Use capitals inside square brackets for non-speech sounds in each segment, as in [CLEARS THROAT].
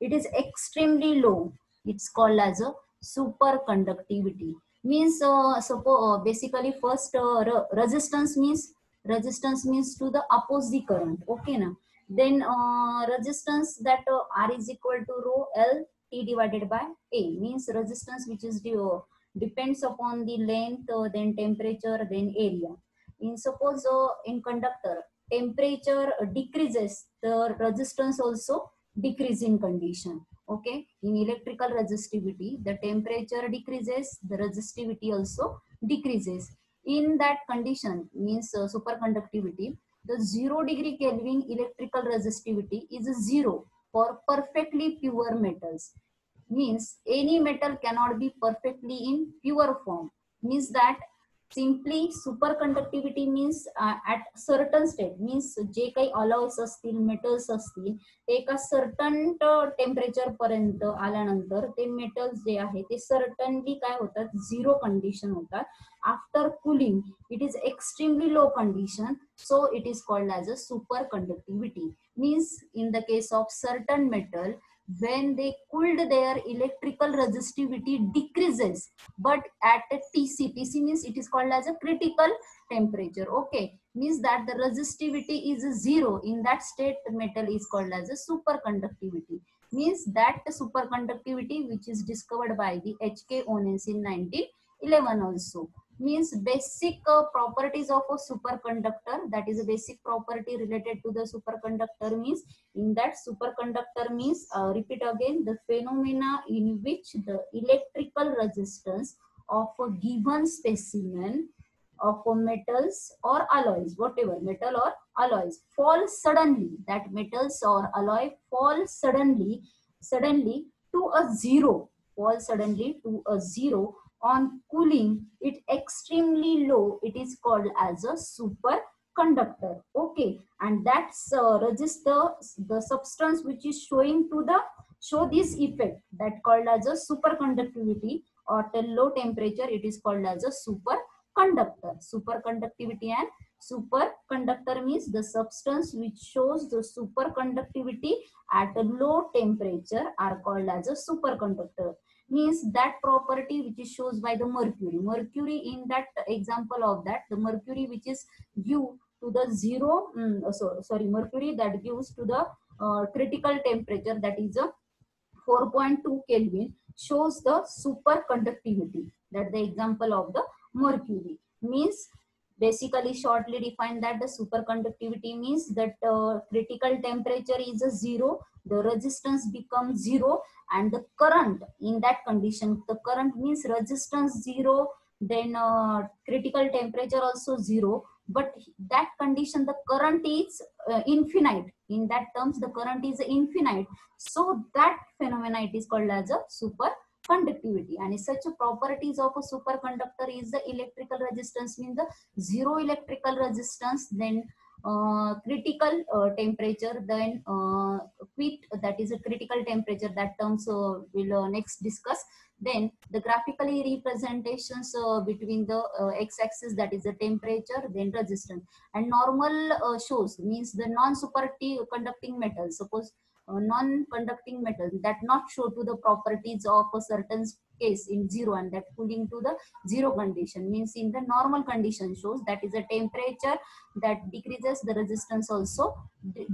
it is extremely low. It's called as a superconductivity. Means uh, suppose uh, basically first uh, re resistance means resistance means to the opposite current. Okay now then uh, resistance that uh, r is equal to rho l t divided by a. Means resistance which is due, depends upon the length uh, then temperature then area. In suppose uh, in conductor temperature decreases the resistance also decrease in condition okay? In electrical resistivity the temperature decreases the resistivity also decreases. In that condition means uh, superconductivity the zero degree kelvin electrical resistivity is zero for perfectly pure metals. Means any metal cannot be perfectly in pure form. Means that simply super conductivity means at certain state means जे काही alloys असतील metals असतील ते एका certain temperature uh, पर्यंत आल्यानंतर ते metals जे आहे ते सर्टनली काय होतात? झिरो कंडिशन होतात. After cooling it is extremely low condition so it is called as a super conductivity means in the case of certain metal when they cooled their electrical resistivity decreases but at a tc tc means it is called as a critical temperature okay? Means that the resistivity is zero. In that state the metal is called as a superconductivity. Means that the superconductivity which is discovered by the hk Onnes in 1911 also means basic uh, properties of a superconductor that is a basic property related to the superconductor means in that superconductor means uh, repeat again the phenomena in which the electrical resistance of a given specimen of metals or alloys whatever metal or alloys fall suddenly that metals or alloy fall suddenly suddenly to a zero fall suddenly to a zero on cooling it extremely low. It is called as a superconductor. Okay. And that's uh, register the substance which is showing to the show this effect. That called as a superconductivity or at low temperature it is called as a superconductor. Superconductivity and superconductor means the substance which shows the superconductivity at a low temperature are called as a superconductor means that property which is shows by the mercury. Mercury in that example of that the mercury which is due to the zero um, so, sorry mercury that gives to the uh, critical temperature that is a 4.2 kelvin shows the superconductivity. That the example of the mercury means basically shortly define that the superconductivity means that uh, critical temperature is a zero the resistance becomes zero and the current in that condition the current means resistance zero then uh, critical temperature also zero but that condition the current is uh, infinite. In that terms the current is infinite. So that phenomena it is called as a superconductivity. And such a properties of a superconductor is the electrical resistance. Means the zero electrical resistance then critical uh, temperature then uh, quit that is a critical temperature that terms we'll uh, next discuss. Then the graphically representations uh, between the x-axis that is the temperature then resistance. And normal shows means the non-super conducting metal suppose non-conducting metal that not show to the properties of a certain case in zero and that cooling to the zero condition. Means in the normal condition shows that is a temperature that decreases the resistance also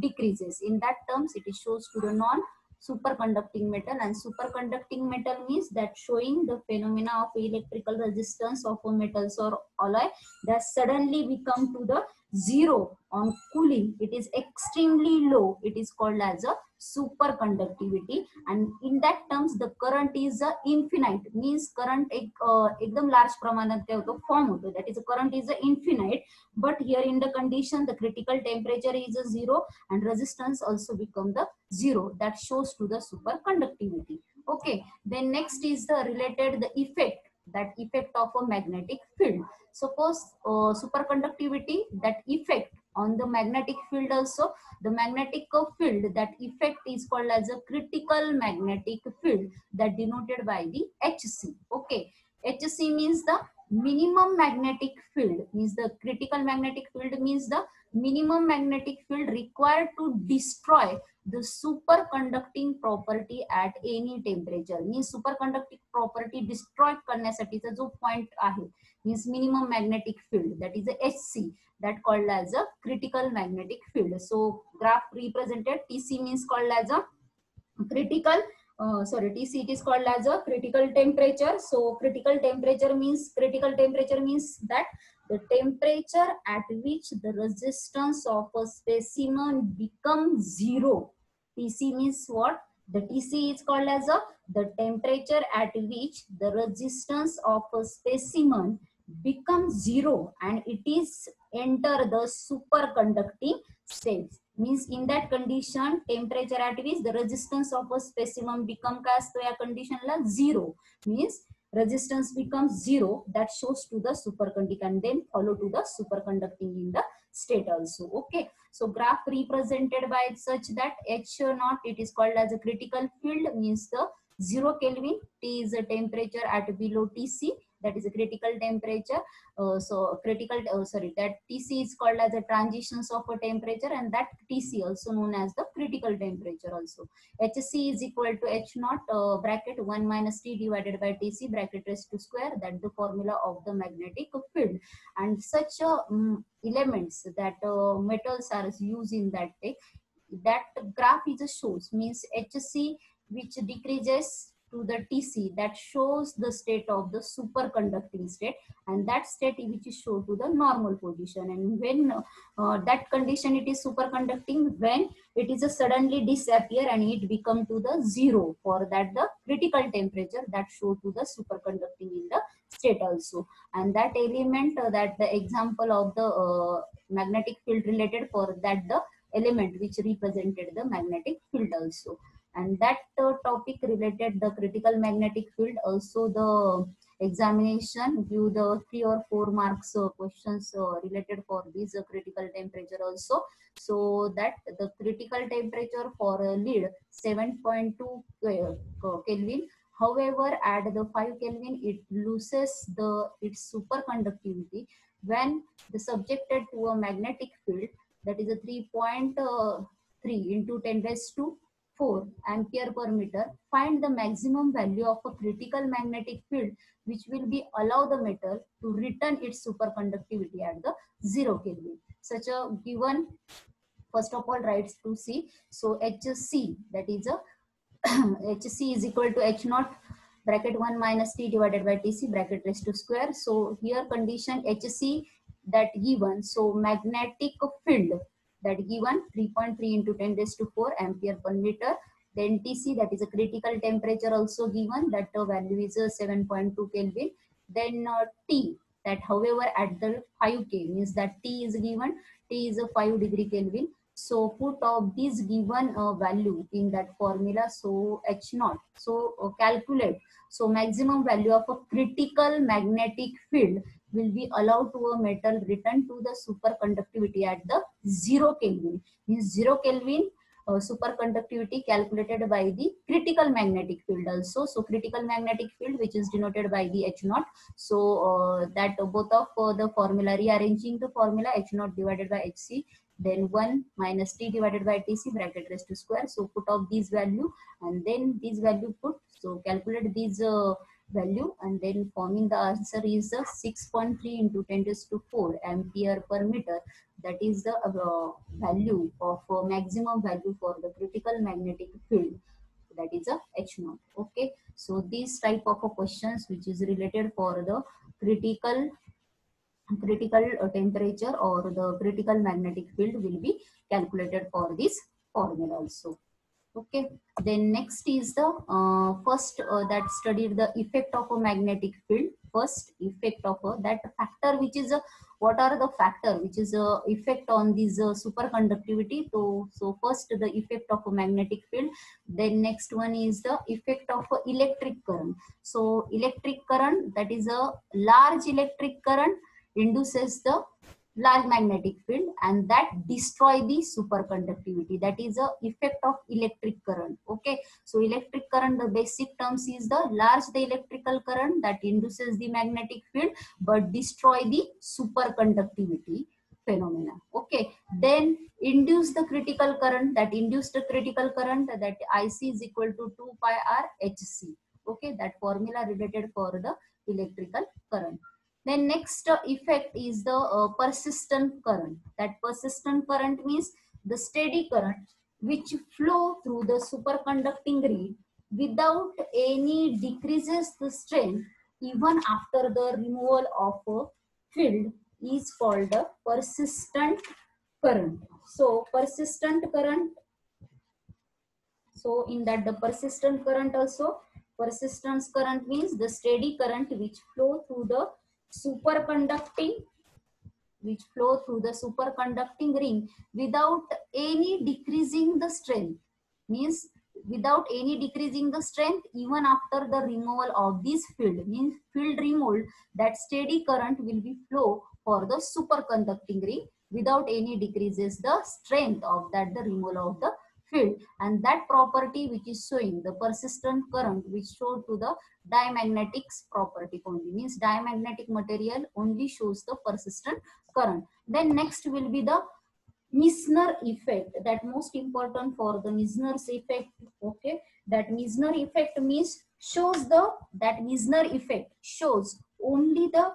decreases. In that terms it shows to the non superconducting metal and superconducting metal means that showing the phenomena of electrical resistance of metals or alloy that suddenly we come to the zero on cooling. It is extremely low. It is called as a superconductivity. And in that terms the current is a infinite means current एक एकदम large प्रमाणात काय होतो form होतो that is current is a infinite but here in the condition the critical temperature is a zero and resistance also become the zero that shows to the superconductivity okay then next is the related the effect that effect of a magnetic field suppose uh, superconductivity that effect on the magnetic field also the magnetic field that effect is called as a critical magnetic field that denoted by the hc okay hc means the minimum magnetic field means the critical magnetic field means the minimum magnetic field required to destroy the superconducting property at any temperature means superconducting property destroy करण्यासाठीचा जो point आहे means minimum magnetic field that is a HC that called as a critical magnetic field. So graph represented TC means called as a critical uh, sorry tc it is called as a critical temperature. So critical temperature means critical temperature means that the temperature at which the resistance of a specimen becomes zero. Tc means what? The tc is called as a the temperature at which the resistance of a specimen becomes zero. And it is enter the superconducting state means in that condition temperature at which the resistance of a specimen become काय असतो या कंडिशनला zero means resistance becomes zero that shows to the superconducting and then follow to the superconducting in the state also okay so graph represented by such that h naught it is called as a critical field means the zero kelvin t is a temperature at below tc that is a critical temperature uh, so critical uh, sorry that tc is called as a transitions of a temperature and that tc also known as the critical temperature also. Hc is equal to h naught uh, bracket 1 minus t divided by tc bracket raised to square that the formula of the magnetic field. And such um, elements that uh, metals are used in that that graph is a shows means hc which decreases to the TC that shows the state of the superconducting state and that state which is shown to the normal position. And when uh, that condition it is superconducting when it is a suddenly disappear and it become to the zero for that the critical temperature that show to the superconducting in the state also. And that element uh, that the example of the uh, magnetic field related for that the element which represented the magnetic field also and that uh, topic related the critical magnetic field also the examination give the three or four marks uh, questions uh, related for this uh, critical temperature also. So that the critical temperature for a lead 7.2 uh, kelvin. However at the 5 kelvin it loses the its superconductivity. When the subjected to a magnetic field that is a 3.3 uh, into 10 raised to 4 ampere per meter, find the maximum value of a critical magnetic field which will be allow the metal to return its superconductivity at the 0 Kelvin. Such a given, first of all writes to C. So HC that is uh, [CLEARS THROAT] a HC is equal to H naught bracket 1 minus T divided by TC bracket raised to square. So here condition HC that given. So magnetic field that given 3.3 into 10 raised to 4 ampere per meter. Then Tc that is a critical temperature also given that the value is uh, 7.2 Kelvin. Then uh, T that however at the 5K means that T is given, T is a 5 degree Kelvin. So put of this given uh, value in that formula, so H naught. So uh, calculate. So maximum value of a critical magnetic field will be allowed to a metal return to the superconductivity at the zero Kelvin. Means zero Kelvin uh, superconductivity calculated by the critical magnetic field also. So critical magnetic field which is denoted by the H naught. So uh, that both of uh, the formula rearranging the formula H naught divided by HC then 1 minus t divided by tc bracket raised to square so put off these value and then this value put so calculate these uh, value and then forming the answer is uh, 6.3 into 10 to 4 ampere per meter. That is the uh, value of uh, maximum value for the critical magnetic field. That is a h naught okay? So these type of questions which is related for the critical critical uh, temperature or the critical magnetic field will be calculated for this formula also okay. Then next is the uh, first uh, that studied the effect of a magnetic field. First effect of a that factor which is a what are the factor which is a effect on this uh, superconductivity? So so first the effect of a magnetic field. Then next one is the effect of electric current. So electric current that is a large electric current induces the large magnetic field and that destroy the superconductivity. That is a effect of electric current okay? So electric current the basic terms is the large the electrical current that induces the magnetic field but destroy the superconductivity phenomena okay? Then induce the critical current that induced the critical current that ic is equal to 2 pi r hc okay? That formula related for the electrical current then next effect is the uh, persistent current. That persistent current means the steady current which flow through the superconducting reed without any decreases the strength even after the removal of a field is called the persistent current. So persistent current. So in that the persistent current also persistence current means the steady current which flow through the superconducting which flow through the superconducting ring without any decreasing the strength. Means without any decreasing the strength even after the removal of this field means field removed that steady current will be flow for the superconducting ring without any decreases the strength of that the removal of the field. And that property which is showing the persistent current which show to the diamagnetics property only. Means diamagnetic material only shows the persistent current. Then next will be the Meissner effect. That most important for the Meissner's effect okay? That Meissner effect means shows the that Meissner effect shows only the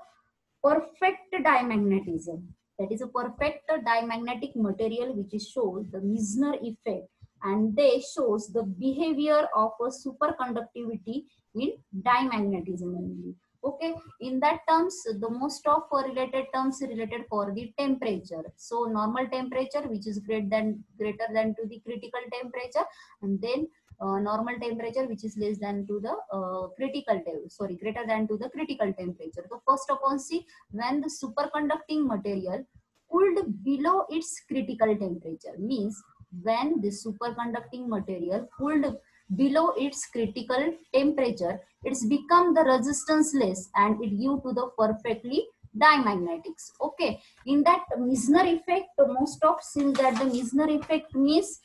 perfect diamagnetism. That is a perfect diamagnetic material which is shows the Meissner effect and they shows the behavior of a superconductivity in diamagnetism only. Okay? In that terms the most of related terms related for the temperature. So normal temperature which is greater than greater than to the critical temperature and then uh, normal temperature which is less than to the uh, critical sorry greater than to the critical temperature. So first of all see when the superconducting material cooled below its critical temperature means when the superconducting material cooled below its critical temperature, it's become the resistance less and it due to the perfectly diamagnetics. Okay, in that Meissner effect, most of since that the Meissner effect means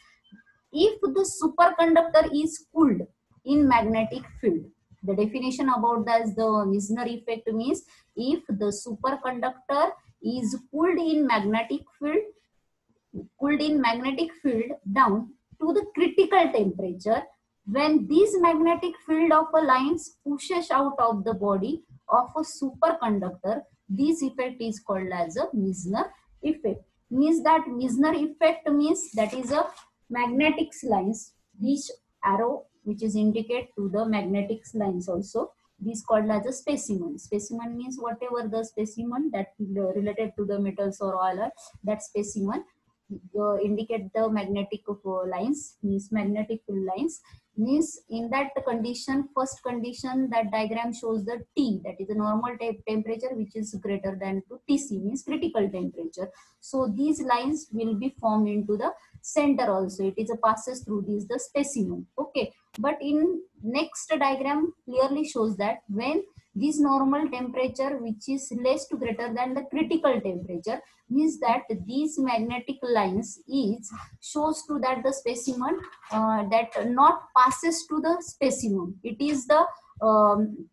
if the superconductor is cooled in magnetic field. The definition about that is the Meissner effect means if the superconductor is cooled in magnetic field cooled in magnetic field down to the critical temperature. When this magnetic field of a lines pushes out of the body of a superconductor this effect is called as a Meissner effect. Means that Meissner effect means that is a magnetic lines this arrow which is indicate to the magnetic lines also. This called as a specimen. Specimen means whatever the specimen that related to the metals or oil that specimen uh, indicate the magnetic lines means magnetic field lines. Means in that condition first condition that diagram shows the t that is the normal temperature which is greater than to tc means critical temperature. So these lines will be formed into the center also. It is a passes through these the specimen okay? But in next diagram clearly shows that when this normal temperature which is less to greater than the critical temperature means that these magnetic lines is shows to that the specimen uh, that not passes to the specimen. It is the um,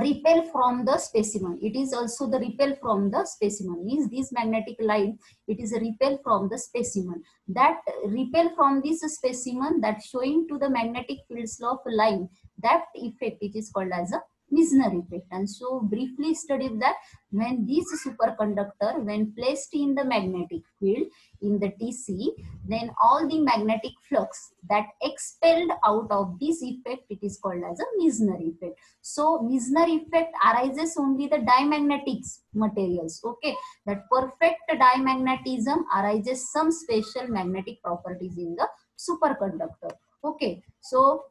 repel from the specimen. It is also the repel from the specimen. Means this magnetic line it is a repel from the specimen. That repel from this specimen that showing to the magnetic fields of line that effect it is called as a Meissner effect. And so briefly studied that when this superconductor, when placed in the magnetic field in the TC, then all the magnetic flux that expelled out of this effect, it is called as a Meissner effect. So Meissner effect arises only the diamagnetics materials. Okay, that perfect diamagnetism arises some special magnetic properties in the superconductor. Okay, so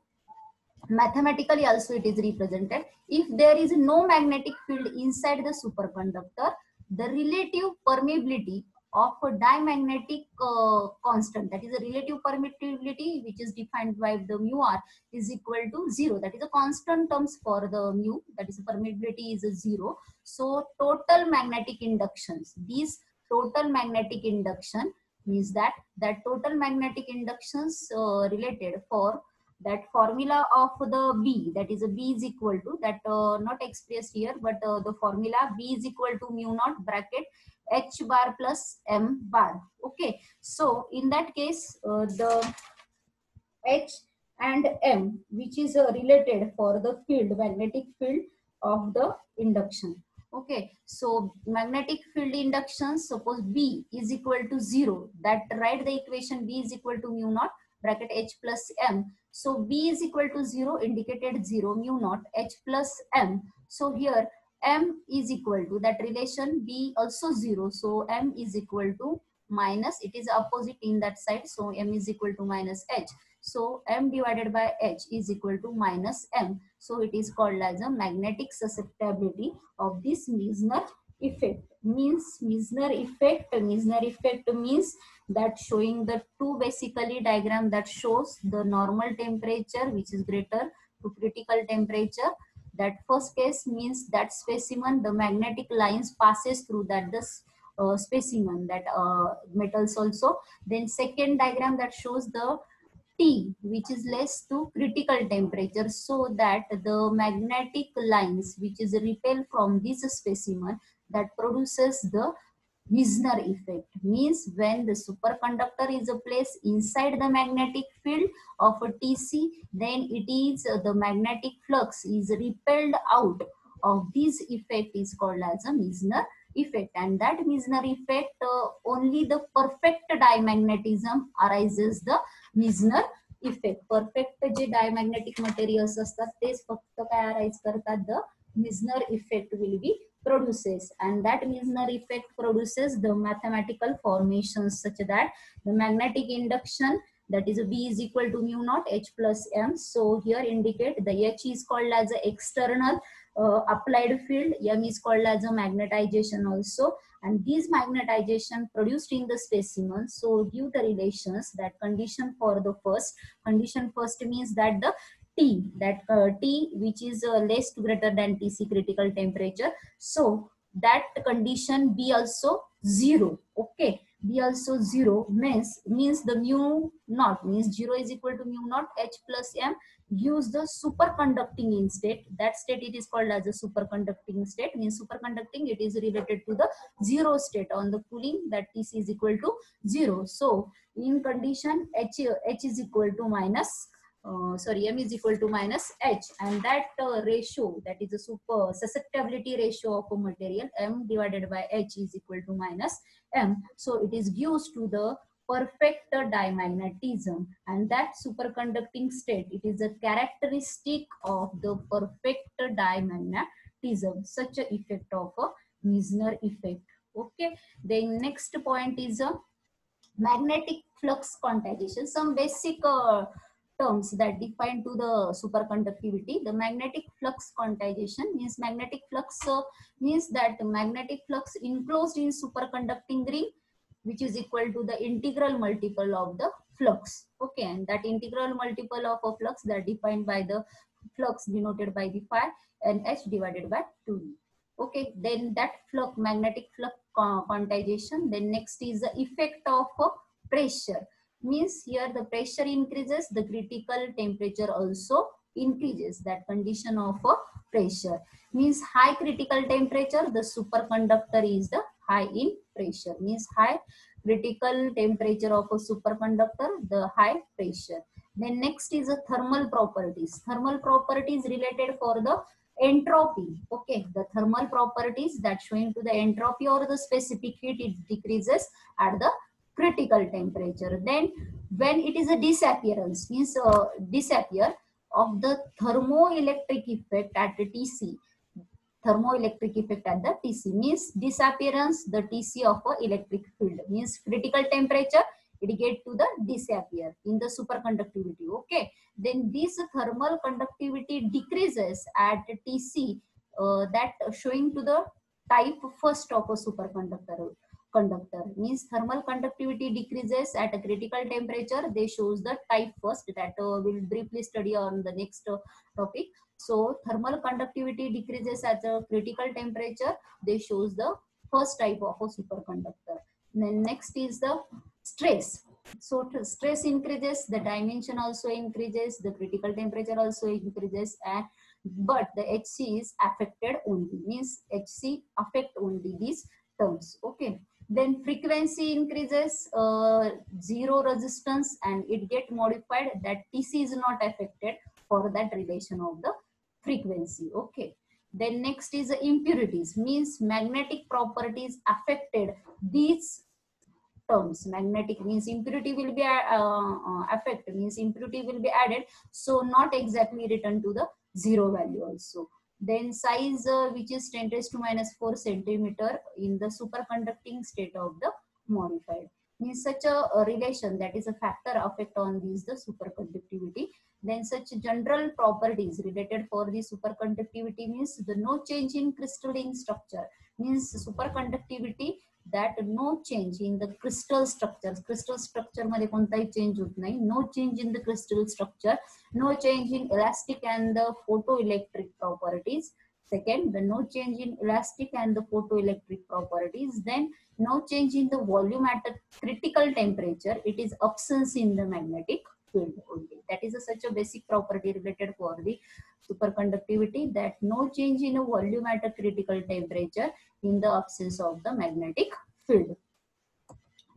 mathematically also it is represented. If there is no magnetic field inside the superconductor the relative permeability of a diamagnetic uh, constant that is a relative permittivity which is defined by the mu r is equal to zero. That is a constant terms for the mu that is permeability is a zero. So total magnetic inductions these total magnetic induction means that that total magnetic inductions uh, related for that formula of the B that is a B is equal to that uh, not expressed here but uh, the formula B is equal to mu naught bracket H bar plus M bar. Okay so in that case uh, the H and M which is uh, related for the field magnetic field of the induction. Okay so magnetic field induction suppose b is equal to 0 that write the equation b is equal to mu naught bracket h plus m. So b is equal to 0 indicated 0 mu naught h plus m. So here m is equal to that relation b also 0 so m is equal to minus it is opposite in that side. So m is equal to minus h. So m divided by h is equal to minus m. So it is called as a magnetic susceptibility of this Meissner effect. Means Meissner effect, Meissner effect means that showing the two basically diagram that shows the normal temperature which is greater to critical temperature. That first case means that specimen, the magnetic lines passes through that this uh, specimen that uh, metals also. Then second diagram that shows the T which is less to critical temperature so that the magnetic lines which is repel from this specimen that produces the Meissner effect means when the superconductor is placed inside the magnetic field of a TC then it is uh, the magnetic flux is repelled out of this effect is called as a Meissner effect and that Meissner effect uh, only the perfect diamagnetism arises the Meissner effect perfect J diamagnetic materials असतात तेच फक्त काय arise करतात the Meissner effect will be produces. And that Meissner effect produces the mathematical formations such that the magnetic induction that is B is equal to mu naught H plus M. So here indicate the H is called as a external uh, applied field, M is called as a magnetization also. And these magnetization produced in the specimen so give the relations that condition for the first. Condition first means that the T that uh, T which is uh, less to greater than TC critical temperature. So that condition be also zero okay? Be also zero means means the mu naught means zero is equal to mu naught h plus m gives the superconducting in state that state it is called as a superconducting state. Means superconducting it is related to the zero state on the cooling that tc is equal to zero. So in condition h h is equal to minus uh, sorry m is equal to minus h. And that uh, ratio that is a super susceptibility ratio of a material m divided by h is equal to minus m. So it is used to the perfect diamagnetism and that superconducting state it is a characteristic of the perfect diamagnetism such a effect of a Meissner effect. Okay. Then next point is a magnetic flux quantization. Some basic uh, terms that define to the superconductivity. The magnetic flux quantization means magnetic flux uh, means that magnetic flux enclosed in superconducting ring which is equal to the integral multiple of the flux. Okay, and that integral multiple of a flux that defined by the flux denoted by the phi and h divided by 2 Okay, then that flux, magnetic flux quantization. Then next is the effect of pressure means here the pressure increases the critical temperature also increases that condition of a pressure. Means high critical temperature the superconductor is the high in pressure. Means high critical temperature of a superconductor the high pressure. Then next is the thermal properties. Thermal properties related for the entropy. Okay the thermal properties that showing to the entropy or the specific heat it decreases at the critical temperature. Then when it is a disappearance, means uh, disappear of the thermoelectric effect at the TC, thermoelectric effect at the TC means disappearance the TC of a electric field. Means critical temperature it get to the disappear in the superconductivity okay? Then this thermal conductivity decreases at TC uh, that showing to the type first of a superconductor conductor means thermal conductivity decreases at a critical temperature they shows the type first that uh, we'll briefly study on the next uh, topic so thermal conductivity decreases at a critical temperature they shows the first type of a superconductor. Then next is the stress. So stress increases, the dimension also increases, the critical temperature also increases, and but the HC is affected only. Means HC affect only these terms. Okay. Then frequency increases, uh, zero resistance, and it get modified. That TC is not affected for that relation of the frequency. Okay. Then next is impurities, means magnetic properties affected. These terms, magnetic means impurity will be uh, uh, affected, means impurity will be added. So not exactly written to the zero value also. Then size uh, which is 10 raised to minus 4 centimeter in the superconducting state of the modified. Means such a, a relation that is a factor effect on these the superconductivity then such general properties related for the superconductivity means the no change in crystalline structure means superconductivity that no change in the crystal structures crystal structure मध्ये कोणताही change होत नाही no change in the crystal structure no change in elastic and the photoelectric properties second the no change in elastic and the photoelectric properties then no change in the volume at a critical temperature it is absence in the magnetic That is a, such a basic property related for the superconductivity that no change in a volume at a critical temperature in the absence of the magnetic field.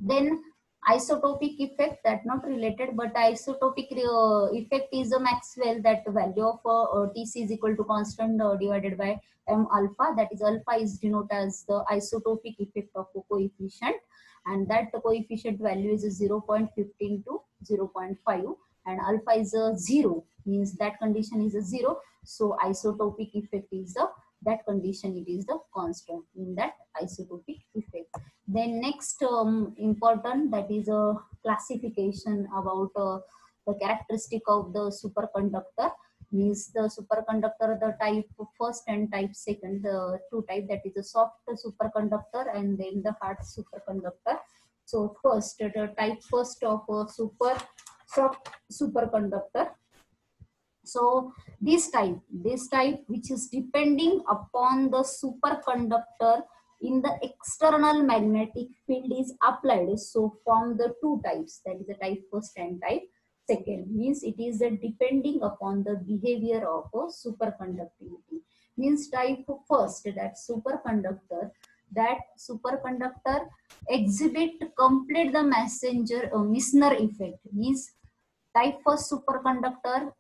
Then isotopic effect that not related but isotopic uh, effect is a Maxwell that the value of uh, TC is equal to constant uh, divided by M alpha. That is alpha is denoted as the isotopic effect of coefficient and that the coefficient value is 0.15 to 0.5 and alpha is a 0 means that condition is a 0 so isotopic effect is the that condition it is the constant in that isotopic effect. Then next um, important that is a classification about uh, the characteristic of the superconductor means the superconductor the type first and type second the two type that is a soft superconductor and then the hard superconductor. So first the type first of a super soft superconductor. So this type this type which is depending upon the superconductor in the external magnetic field is applied. So from the two types that is the type first and type second means it is a depending upon the behavior of a superconductivity. Means type first that superconductor that superconductor exhibit complete the messenger uh, Meissner effect. Means type first superconductor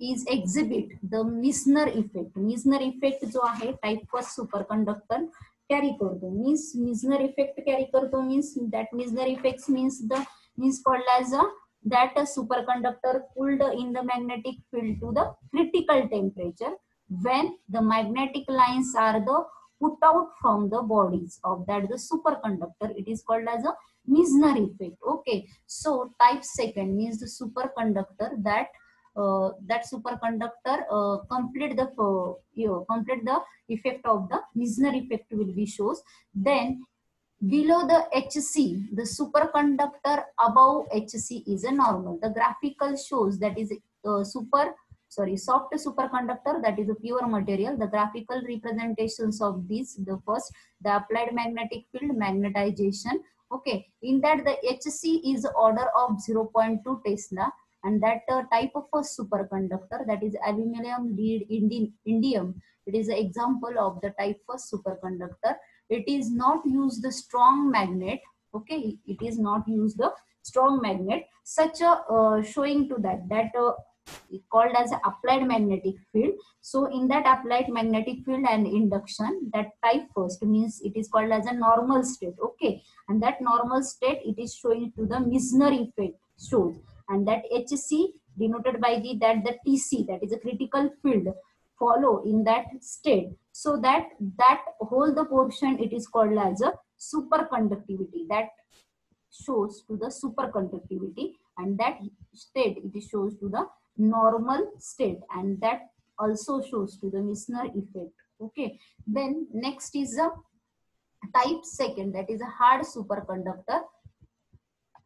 is exhibit the Meissner effect. Meissner effect जो आहे type first superconductor carry करतो. Means Meissner effect carry करतो means that Meissner effects means the means called as a that a superconductor cooled in the magnetic field to the critical temperature when the magnetic lines are the put out from the bodies of that the superconductor. It is called as a Meissner effect. Okay. So type second means the superconductor that uh, that superconductor uh, complete the uh, you know, complete the effect of the Meissner effect will be shows. Then below the HC the superconductor above HC is a normal. The graphical shows that is uh, super sorry soft superconductor that is a pure material. The graphical representations of these the first the applied magnetic field magnetization. Okay in that the hc is order of 0.2 tesla and that uh, type of a superconductor that is aluminum lead indi indium. It is an example of the type of superconductor it is not use the strong magnet okay? It is not use the strong magnet. Such a uh, showing to that that uh, called as applied magnetic field. So in that applied magnetic field and induction that type first means it is called as a normal state okay? And that normal state it is showing to the Meissner effect shows. And that hc denoted by the that the tc that is a critical field follow in that state so that that whole the portion it is called as a superconductivity that shows to the superconductivity and that state it shows to the normal state and that also shows to the Meissner effect. Okay. Then next is a type second that is a hard superconductor.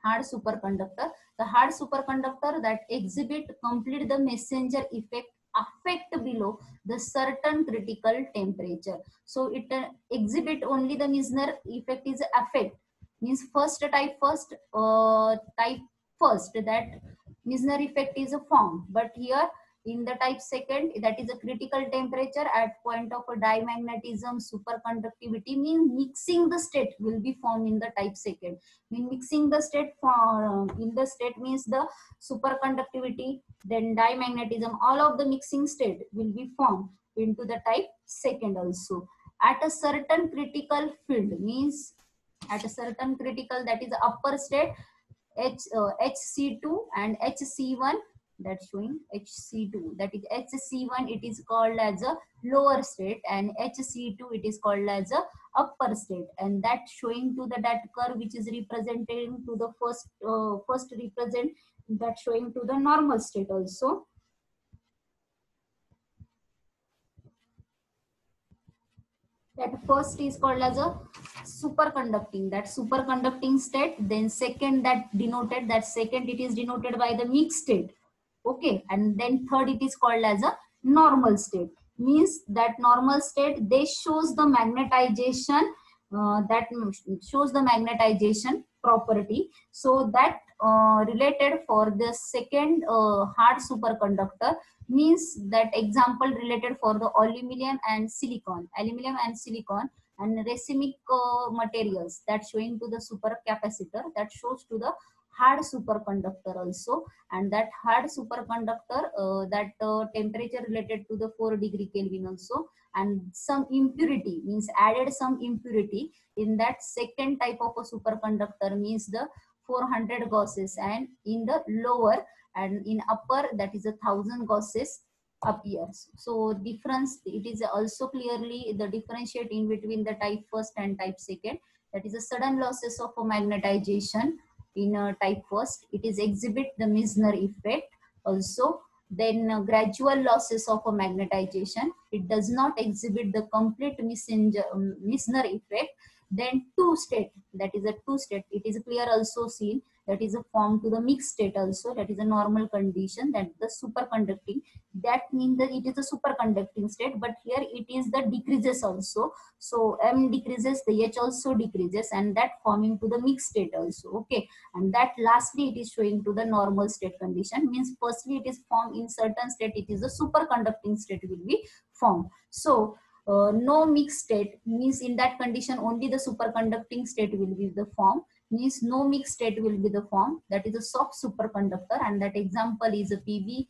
Hard superconductor. The hard superconductor that exhibit complete the messenger effect affect below the certain critical temperature. So it uh, exhibit only the Meissner effect is affect means first type first uh, type first that Meissner effect is a form but here in the type second that is a critical temperature at point of a diamagnetism superconductivity mean mixing the state will be formed in the type second. Mean mixing the state for, in the state means the superconductivity then diamagnetism all of the mixing state will be formed into the type second also. At a certain critical field means at a certain critical that is upper state H, uh, HC2 and HC1 that's showing HC2 that is HC1 it is called as a lower state and HC2 it is called as a upper state. And that showing to the that curve which is representing to the first uh, first represent that showing to the normal state also. That first is called as a superconducting. That superconducting state then second that denoted that second it is denoted by the mixed state okay and then third it is called as a normal state. Means that normal state they shows the magnetization uh, that shows the magnetization property. So that uh, related for the second uh, hard superconductor means that example related for the aluminum and silicon aluminum and silicon and racemic uh, materials that showing to the supercapacitor that shows to the hard superconductor also. And that hard superconductor uh, that uh, temperature related to the 4 degree kelvin also. And some impurity means added some impurity. In that second type of a superconductor means the 400 gausses. And in the lower and in upper that is a thousand gausses appears. So difference it is also clearly the differentiate in between the type first and type second. That is a sudden losses of a magnetization in a type first. It is exhibit the Meissner effect also. Then uh, gradual losses of a magnetization. It does not exhibit the complete um, Meissner effect. Then two state that is a two state. It is clear also seen that is a form to the mixed state also that is a normal condition that the superconducting that means that it is a superconducting state but here it is the decreases also. So m decreases the h also decreases and that forming to the mixed state also okay? And that lastly it is showing to the normal state condition means firstly it is formed in certain state it is a superconducting state will be formed. So uh, no mixed state means in that condition only the superconducting state will be the form means no mixed state will be the form. That is a soft superconductor and that example is a pb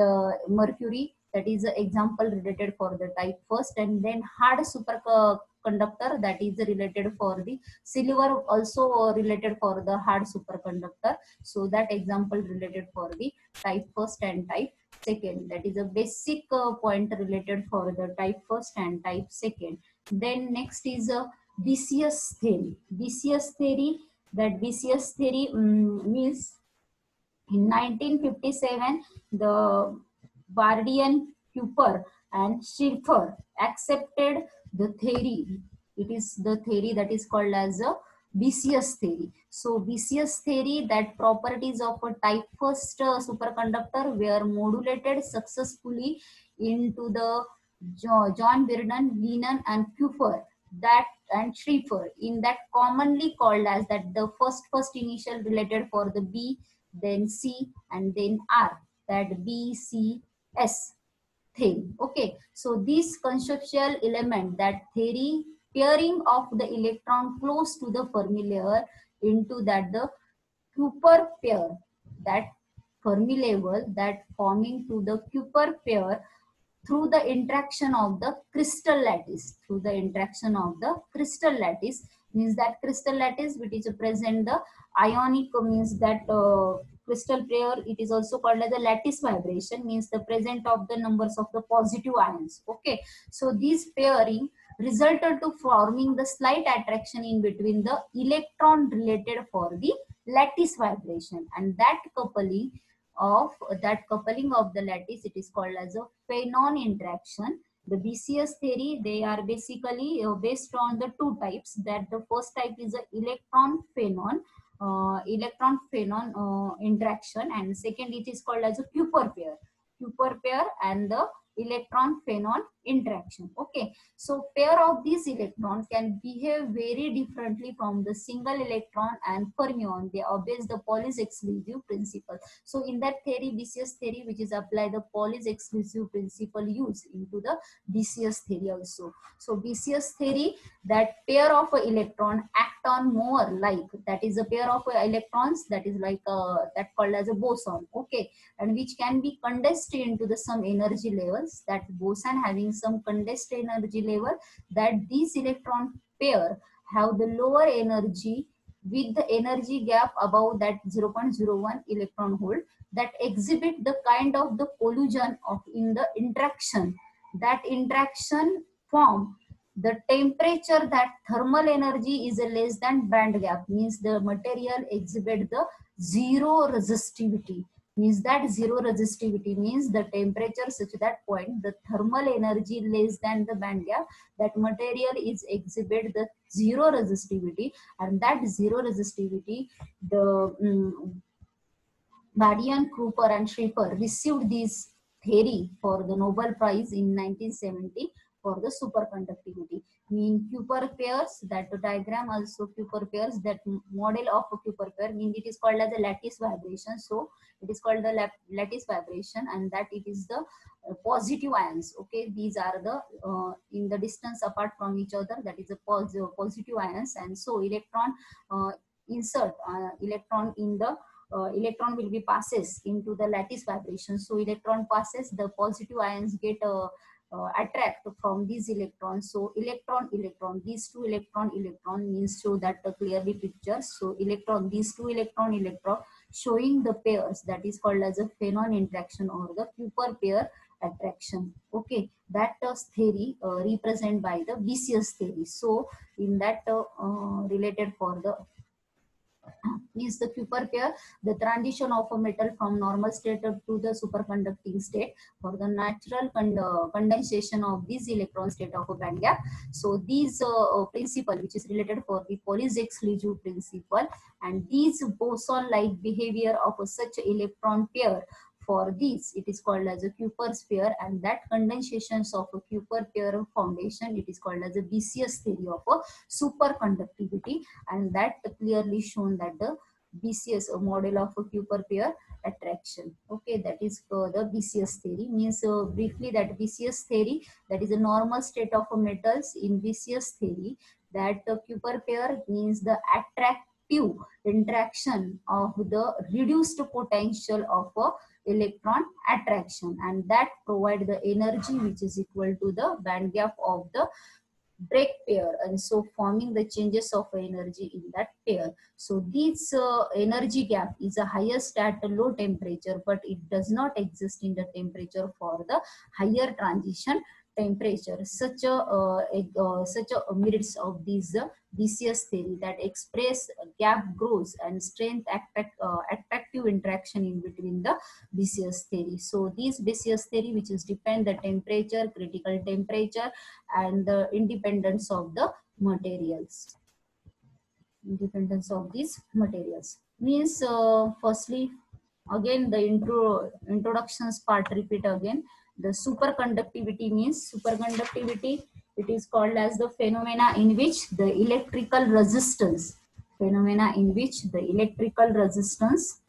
uh, mercury. That is an example related for the type first and then hard superconductor that is related for the silver also related for the hard superconductor. So that example related for the type first and type second. That is a basic uh, point related for the type first and type second. Then next is a BCS theory. BCS theory that BCS theory um, means in 1957 the Bardeen, Cooper and Schrieffer accepted the theory. It is the theory that is called as a BCS theory. So BCS theory that properties of a type first uh, superconductor were modulated successfully into the John Bardeen, Lennon and Cooper that and Schrieffer in that commonly called as that the first first initial related for the B, then C and then R that B, C, S thing. Okay, so this conceptual element that theory pairing of the electron close to the Fermi layer into that the Cooper pair that Fermi level that forming to the Cooper pair through the interaction of the crystal lattice. Through the interaction of the crystal lattice means that crystal lattice which is present the ionic means that uh, crystal pair it is also called as the lattice vibration means the present of the numbers of the positive ions. Okay. So this pairing resulted to forming the slight attraction in between the electron related for the lattice vibration and that coupling of that coupling of the lattice it is called as a phonon interaction. The BCS theory they are basically uh, based on the two types that the first type is a electron phonon uh, electron phonon uh, interaction and second it is called as a Cooper pair. Cooper pair and the electron phonon interaction okay? So pair of these electrons can behave very differently from the single electron and fermion. They obey the Pauli's exclusive principle. So in that theory BCS theory which is apply the Pauli's exclusive principle used into the BCS theory also. So BCS theory that pair of electron act on more like that is a pair of electrons that is like uh, that called as a boson okay? And which can be condensed into the some energy levels that boson having some condensed energy level that these electron pair have the lower energy with the energy gap above that 0.01 electron volt that exhibit the kind of the collision of in the interaction. That interaction form the temperature that thermal energy is less than band gap means the material exhibit the zero resistivity. Means that zero resistivity means the temperature such that point the thermal energy less than the band gap that material is exhibit the zero resistivity and that zero resistivity the um, Cooper and Schrieffer received this theory for the Nobel Prize in 1970 for the superconductivity. Mean Cooper pairs, that diagram also Cooper pairs, that model of a Cooper pair, mean it is called as a lattice vibration. So it is called the lattice vibration and that it is the uh, positive ions. Okay, these are the uh, in the distance apart from each other, that is a positive, positive ions. And so electron uh, insert uh, electron in the uh, electron will be passes into the lattice vibration. So electron passes, the positive ions get uh, uh, attract from these electrons. So electron, electron, these two electron, electron means show that the clearly pictures. So electron, these two electron, electron showing the pairs that is called as a phonon interaction or the Cooper pair attraction. Okay, that uh, theory uh, represented by the BCS theory. So in that uh, uh, related for the is the Cooper pair, the transition of a metal from normal state to the superconducting state for the natural con uh, condensation of these electron state of a band gap. So these uh, principle which is related for the exclusive principle and these boson-like behavior of such electron pair for these. It is called as a Cooper's pair and that condensations of a Cooper pair foundation it is called as a BCS theory of a superconductivity and that clearly shown that the BCS a model of a Cooper pair attraction. Okay that is uh, the BCS theory. Means uh, briefly that BCS theory that is a normal state of a metals in BCS theory that the Cooper pair means the attractive interaction of the reduced potential of a electron attraction and that provide the energy which is equal to the band gap of the break pair and so forming the changes of energy in that pair. So this uh, energy gap is a highest at a low temperature but it does not exist in the temperature for the higher transition temperature. Such a, uh, uh, such a merits of these uh, BCS theory that express gap growth and strength attract, attractive interaction in between the BCS theory. So these BCS theory which is depend the temperature, critical temperature and the independence of the materials. Independence of these materials. Means uh, firstly again the intro introductions part repeat again the superconductivity means superconductivity, it is called as the phenomena in which the electrical resistance, phenomena in which the electrical resistance,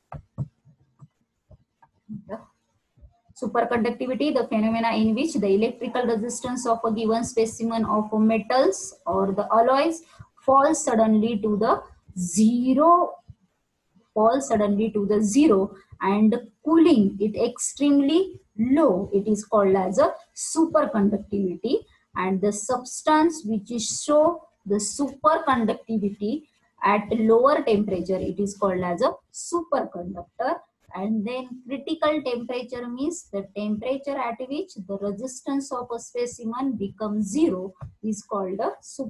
the superconductivity, the phenomena in which the electrical resistance of a given specimen of metals or the alloys falls suddenly to the zero, falls suddenly to the zero and cooling it extremely low it is called as a superconductivity. And the substance which is show the superconductivity at lower temperature it is called as a superconductor. And then critical temperature means the temperature at which the resistance of a specimen becomes zero is called a super